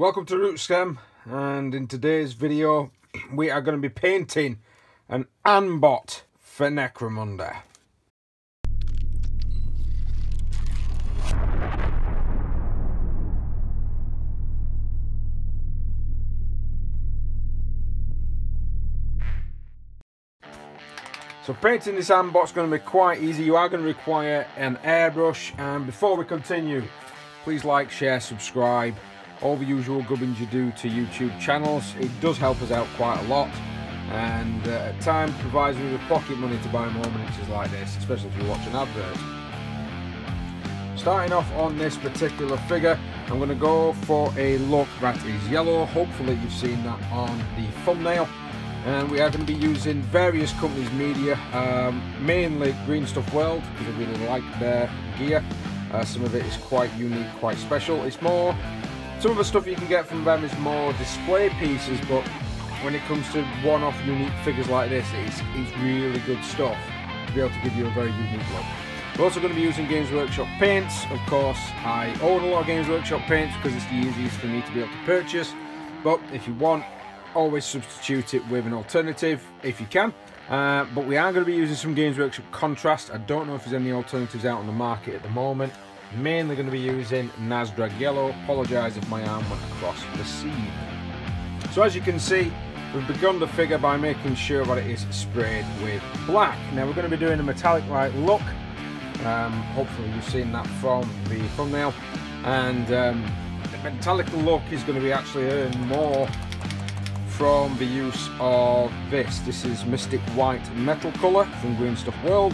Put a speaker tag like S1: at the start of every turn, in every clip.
S1: Welcome to Rootstem and in today's video we are going to be painting an Ambot for Necromunda. So painting this Ambot's going to be quite easy. You are going to require an airbrush and before we continue please like, share, subscribe all the usual gubbins you do to YouTube channels. It does help us out quite a lot and uh, at times provides me with pocket money to buy more miniatures like this, especially if you watch an advert. Starting off on this particular figure, I'm going to go for a look that is yellow. Hopefully you've seen that on the thumbnail. And we are going to be using various companies' media, um, mainly Green Stuff World, because I really like their gear. Uh, some of it is quite unique, quite special. It's more some of the stuff you can get from them is more display pieces, but when it comes to one-off unique figures like this, it's, it's really good stuff to be able to give you a very unique look. We're also going to be using Games Workshop paints. Of course, I own a lot of Games Workshop paints because it's the easiest for me to be able to purchase. But if you want, always substitute it with an alternative if you can. Uh, but we are going to be using some Games Workshop contrast. I don't know if there's any alternatives out on the market at the moment. Mainly going to be using Nazdreg Yellow. Apologise if my arm went across the seam. So as you can see, we've begun the figure by making sure that it is sprayed with black. Now we're going to be doing a metallic light look. Um, hopefully you've seen that from the thumbnail. And um, the metallic look is going to be actually earned more from the use of this. This is Mystic White Metal Colour from Green Stuff World.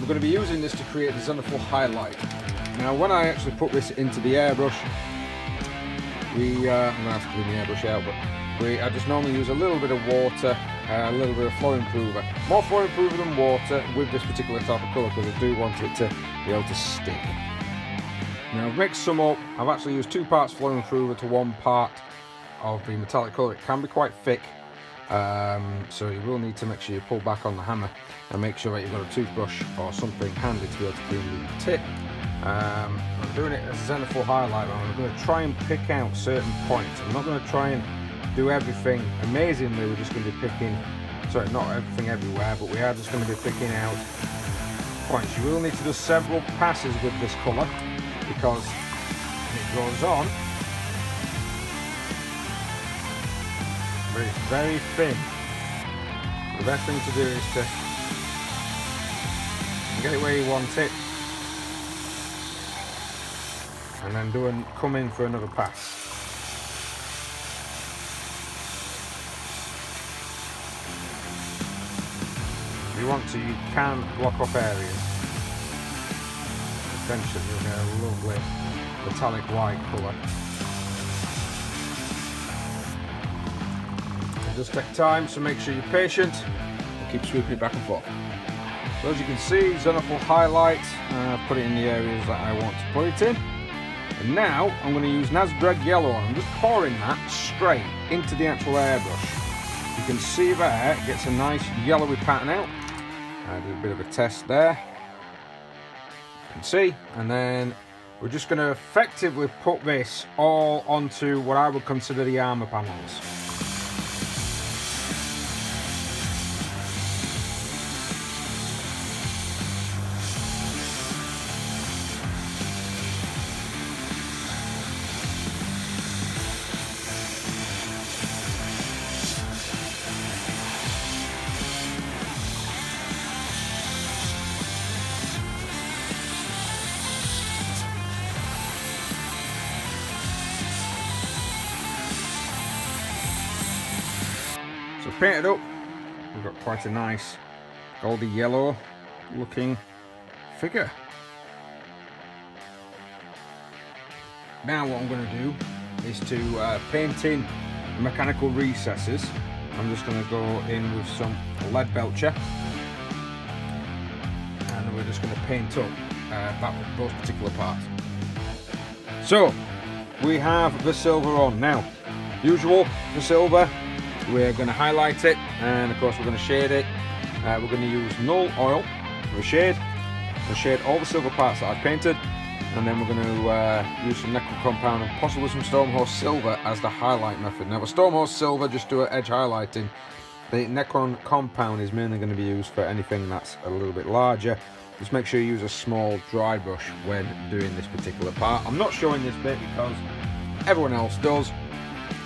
S1: We're going to be using this to create the Zenithal highlight. Now when I actually put this into the airbrush, we, uh, I'm going to have to clean the airbrush out, but we, I just normally use a little bit of water, uh, a little bit of flow improver. More flow improver than water with this particular type of colour because I do want it to be able to stick. Now mixed some up, I've actually used two parts flow improver to one part of the metallic colour. It can be quite thick, um, so you will need to make sure you pull back on the hammer and make sure that you've got a toothbrush or something handy to be able to clean the tip. Um, I'm doing it as a Zenithal highlight I'm going to try and pick out certain points. I'm not going to try and do everything amazingly, we're just going to be picking, sorry, not everything everywhere, but we are just going to be picking out points. You will need to do several passes with this colour because it goes on but it's very thin. The best thing to do is to get it where you want it and then do and come in for another pass. If you want to, you can block off areas. Eventually you'll get a lovely metallic white colour. It does take time, so make sure you're patient and keep sweeping it back and forth. So as you can see, Zenithal highlight, uh, put it in the areas that I want to put it in. And now I'm going to use Nazdreg Yellow and I'm just pouring that straight into the actual airbrush. You can see there, it gets a nice yellowy pattern out. I did a bit of a test there. You can see, and then we're just going to effectively put this all onto what I would consider the armour panels. Painted up, we've got quite a nice goldy yellow looking figure. Now what I'm going to do is to uh, paint in the mechanical recesses. I'm just going to go in with some Leadbelcher and we're just going to paint up uh, that, those particular parts. So we have the silver on. Now, usual, the silver we're going to highlight it and of course we're going to shade it. Uh, we're going to use Nuln Oil for shade. We'll shade all the silver parts that I've painted and then we're going to uh, use some Necron compound and possibly some Stormhost Silver as the highlight method. Now, for Stormhost Silver, just do an edge highlighting. The Necron compound is mainly going to be used for anything that's a little bit larger. Just make sure you use a small dry brush when doing this particular part. I'm not showing this bit because everyone else does.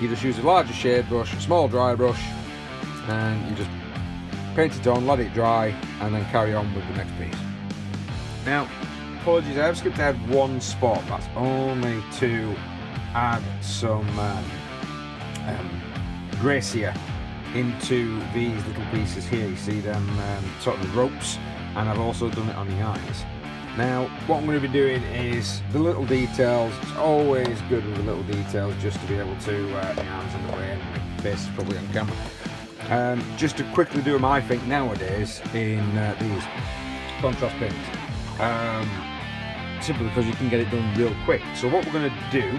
S1: You just use a larger shade brush, a small dry brush, and you just paint it on, let it dry, and then carry on with the next piece. Now, apologies, I have skipped ahead one spot. That's only to add some um, um, Gracia into these little pieces here. You see them um, sort of ropes and I've also done it on the eyes. Now, what I'm going to be doing is the little details. It's always good with the little details just to be able to, uh, my arms in the way and my face is probably on camera. Um, just to quickly do them, I think, nowadays in uh, these contrast paints. Um, simply because you can get it done real quick. So what we're going to do,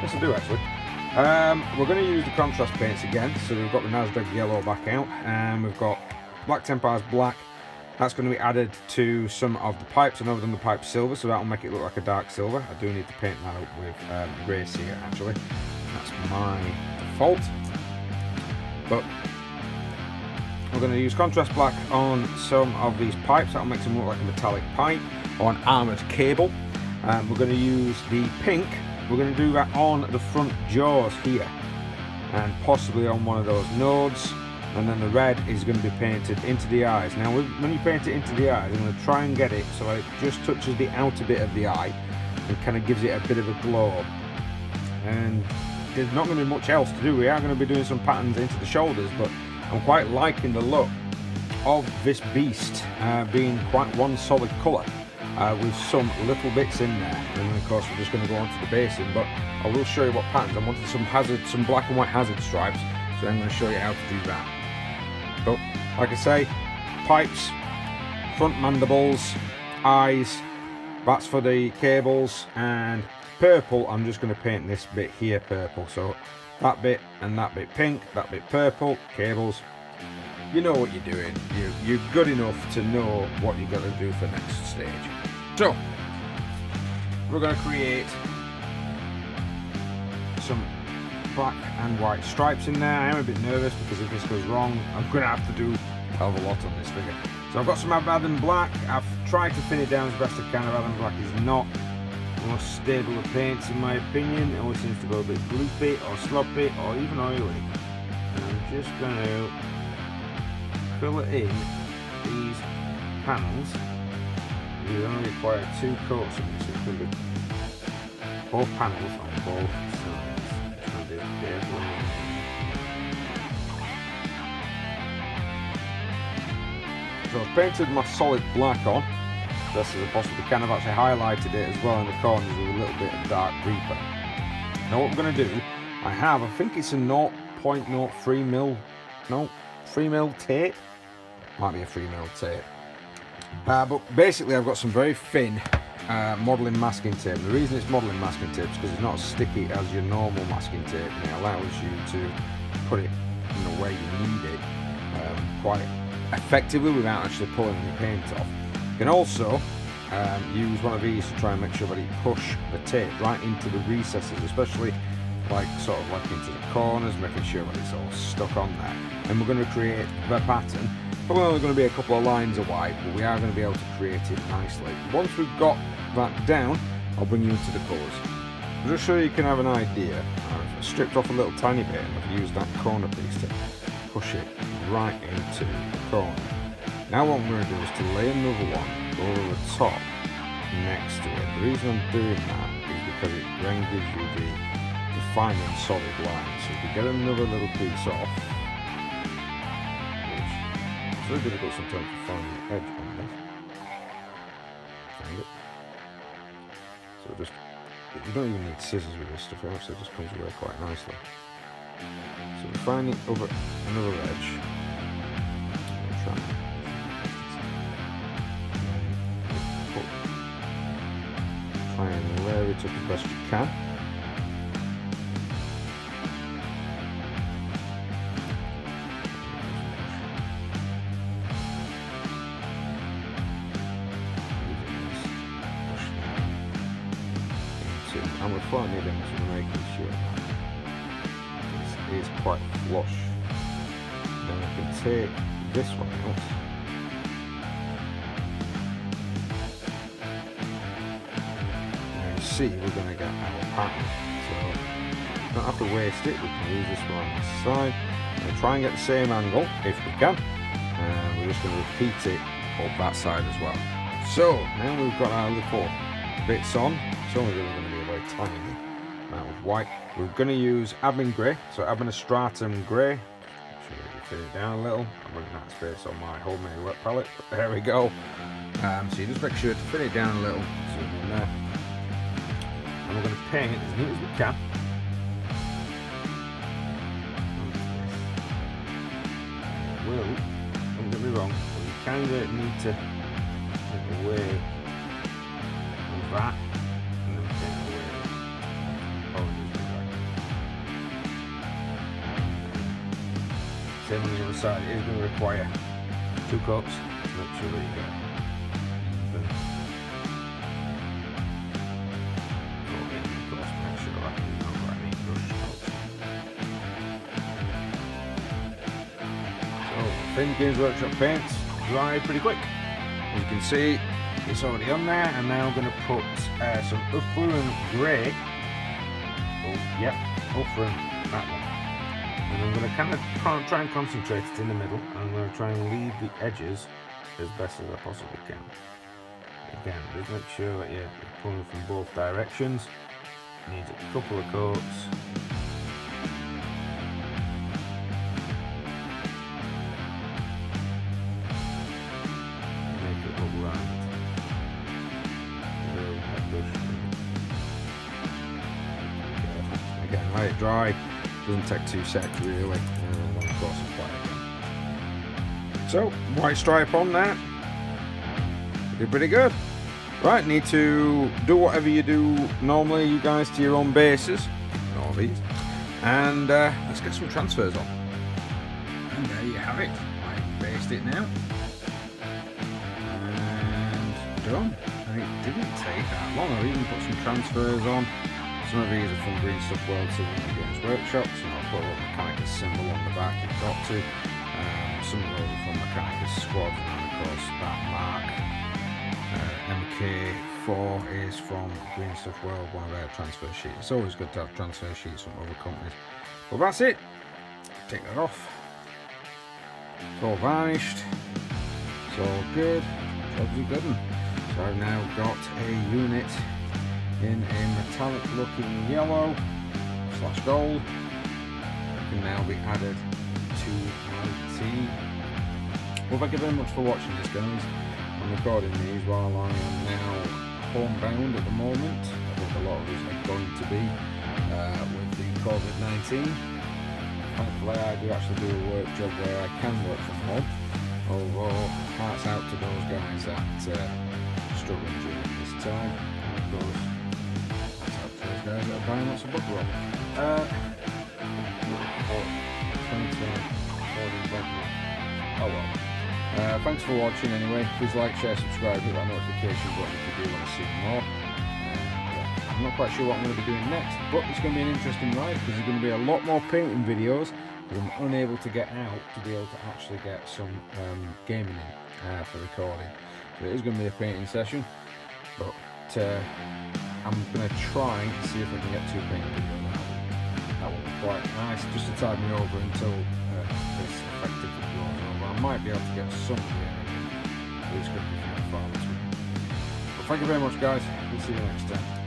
S1: yes I do actually, um, we're going to use the contrast paints again, so we've got the Nazdreg yellow back out, and we've got Black Templar's black. That's going to be added to some of the pipes. I know I've done the pipe silver, so that'll make it look like a dark silver. I do need to paint that up with um, here. actually. That's my default. But we're going to use contrast black on some of these pipes. That'll make them look like a metallic pipe or an armoured cable. Um, we're going to use the pink we're going to do that on the front jaws here and possibly on one of those nodes and then the red is going to be painted into the eyes. Now when you paint it into the eyes I'm going to try and get it so it just touches the outer bit of the eye and kind of gives it a bit of a glow and there's not going to be much else to do. We are going to be doing some patterns into the shoulders but I'm quite liking the look of this beast uh, being quite one solid colour uh, with some little bits in there and then of course we're just going to go on to the basin but I will show you what patterns I wanted some hazard some black and white hazard stripes so I'm going to show you how to do that but like I say pipes front mandibles eyes that's for the cables and purple I'm just going to paint this bit here purple. So that bit and that bit pink that bit purple cables. You know what you're doing. You you're good enough to know what you're going to do for next stage. So, we're going to create some black and white stripes in there. I am a bit nervous because if this goes wrong, I'm going to have to do a hell of a lot on this figure. So I've got some Abaddon Black. I've tried to thin it down as best I can. Abaddon Black is not the most stable of paints in my opinion. It always seems to go a bit gloopy or sloppy or even oily. And I'm just going to fill it in these panels you only require two coats of this included both panels on both So I've painted my solid black on, best as I possibly can. I've actually highlighted it as well in the corners with a little bit of dark reaper. Now what I'm going to do, I have, I think it's a 0.03 mil, no, 3 mil tape. Might be a 3 mil tape. Uh, but basically I've got some very thin uh, modelling masking tape. The reason it's modelling masking tape is because it's not as sticky as your normal masking tape and it allows you to put it in the way you need it um, quite effectively without actually pulling the paint off. You can also um, use one of these to try and make sure that you push the tape right into the recesses, especially like sort of like into the corners, making sure that it's all stuck on there. And we're going to create the pattern Probably only going to be a couple of lines white, but we are going to be able to create it nicely. Once we've got that down, I'll bring you into the colours. Just so you can have an idea, I've stripped off a little tiny bit and I've used that corner piece to push it right into the corner. Now what I'm going to do is to lay another one over the top next to it. The reason I'm doing that is because it then gives you the defining solid line. So if you get another little piece off, It's very difficult sometimes to find the edge on this. Find it. So just, you don't even need scissors with this stuff, it just comes away quite nicely. So we're finally over another ledge. Try and layer it the best you can. I'm a funny thing to make this year is quite flush. Then we can take this one out. And you see we're going to get our pattern. So don't have to waste it, we can use this one on the side. We'll try and get the same angle if we can. And we're just going to repeat it up that side as well. So now we've got our little bits on. It's only really going to be a very tiny white. We're going to use admin grey, so Administratum Grey. Sure it down a little. I'm running out of space on my homemade wet palette, but there we go. Um, so you just make sure to thin it down a little, there. And we're going to paint as neat as we can. Will, don't get me wrong, you kind of need to make away that Same the other side, it is going to require two coats. So, Thin Games Workshop paints dry pretty quick. As you can see, it's already on there, and now I'm going to put uh, some Ulthuan Grey. Oh, yep, Ulthuan, that one. And I'm going to kind of try and concentrate it in the middle, I'm going to try and leave the edges as best as I possibly can. Again, just make sure that you're pulling from both directions. Needs a couple of coats. Make it. Really head. Again, let it dry. Doesn't take two seconds really. And of course apply again. So, white stripe on that. Did pretty good. Right, need to do whatever you do normally, you guys, to your own bases. All these. And uh, let's get some transfers on. And there you have it. I've based it now. And done. And it didn't take that long. I've even put some transfers on. Some of these are from Green Stuff World to the Games Workshop, so I'll put a little symbol on the back, you've got to. Um, some of those are from Mechanicus Squad, and of course that mark uh, MK4 is from Green Stuff World, one of their transfer sheets. It's always good to have transfer sheets from other companies. Well, that's it. Take that off. It's all varnished. It's all good. Jobs are good. So I've now got a unit in a metallic looking yellow slash gold. Can now be added to my team. Well, thank you very much for watching this, guys. I'm recording these while I am now homebound at the moment. I think a lot of us are going to be uh, with the COVID-19. Thankfully, I do actually do a work job where I can work from home. Although, hearts out to those guys that uh, struggling during this time. Of course, hearts out to those guys that are buying lots of book. Uh, 20, 40 book roll. Well. Thanks for watching anyway. Please like, share, subscribe, hit that notification button if you do want to see more. Uh, I'm not quite sure what I'm going to be doing next, but it's going to be an interesting ride because there's going to be a lot more painting videos because I'm unable to get out to be able to actually get some um, gaming in uh, for recording. So it is going to be a painting session, but uh, I'm going to try and see if I can get two painting videos. That will be quite nice just to tide me over until uh, this effectively blows over. I might be able to get some here but it's going to be far between. But thank you very much guys, we'll see you next time.